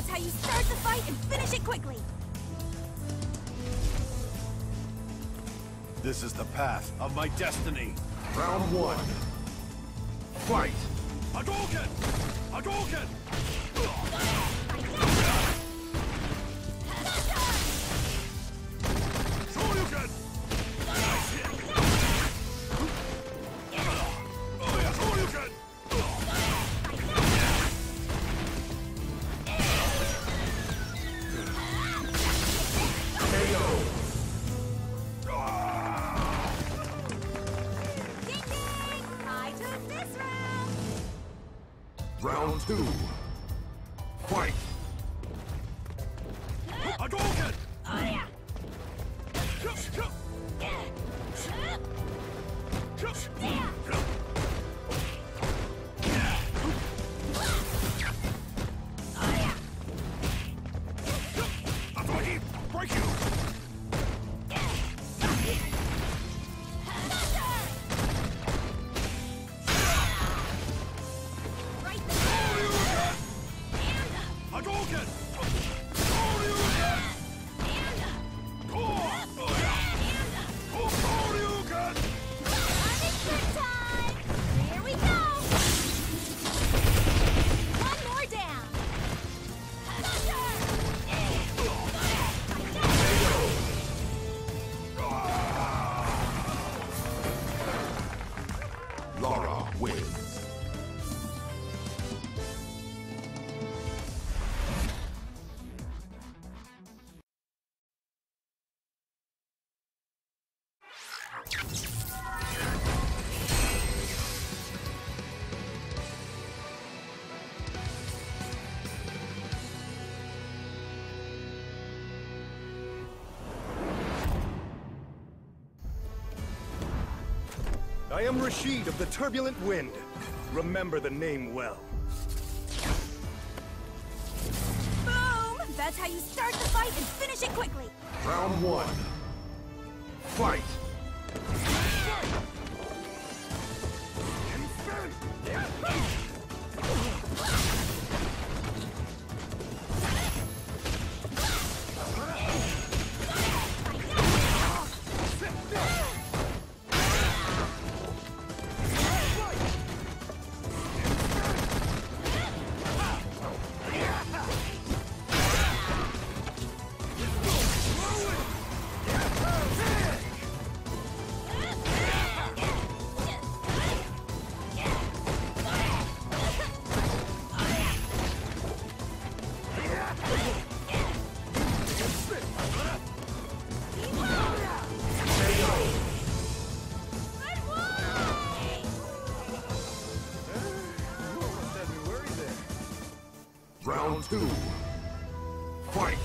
That's how you start the fight and finish it quickly. This is the path of my destiny. Round one. Fight! Hadouken! Hadouken! Round two. Fight! I am Rashid of the Turbulent Wind. Remember the name well. Boom! That's how you start the fight and finish it quickly. Round one. Fight! Good Round two. Fight!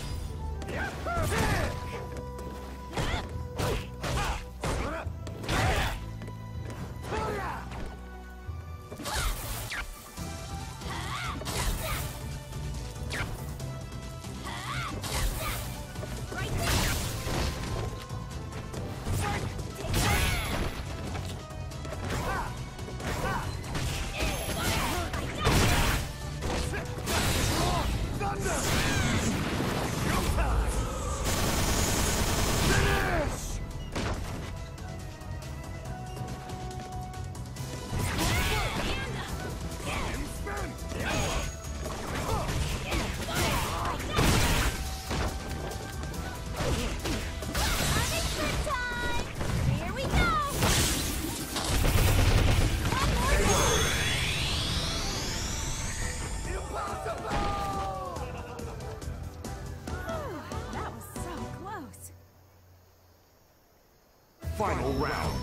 Final round.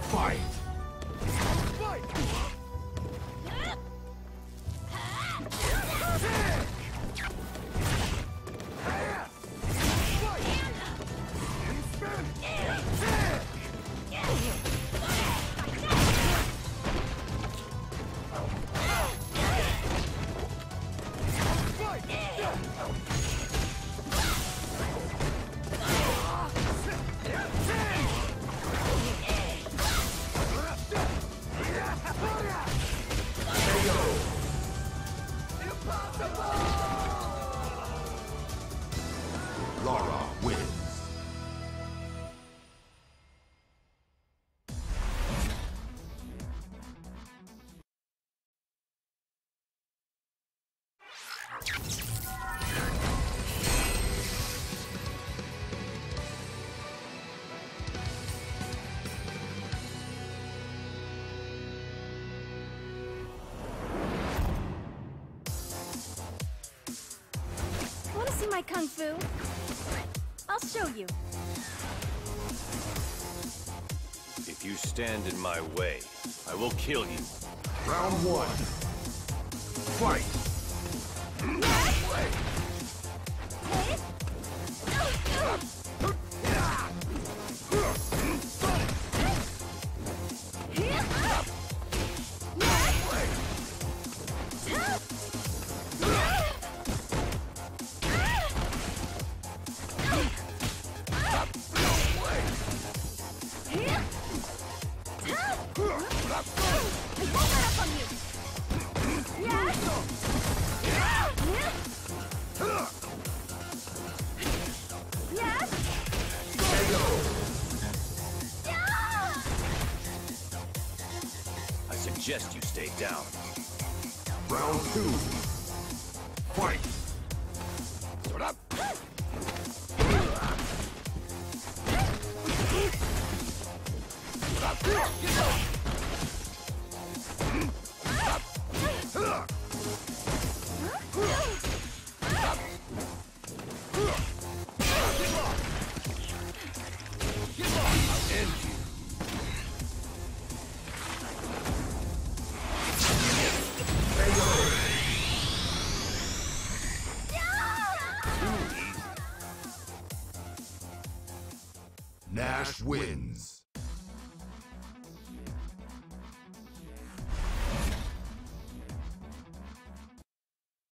Fight! My kung fu. I'll show you. If you stand in my way, I will kill you. Round one. Fight! Suggest you stay down. Round two. Fight! Nash wins.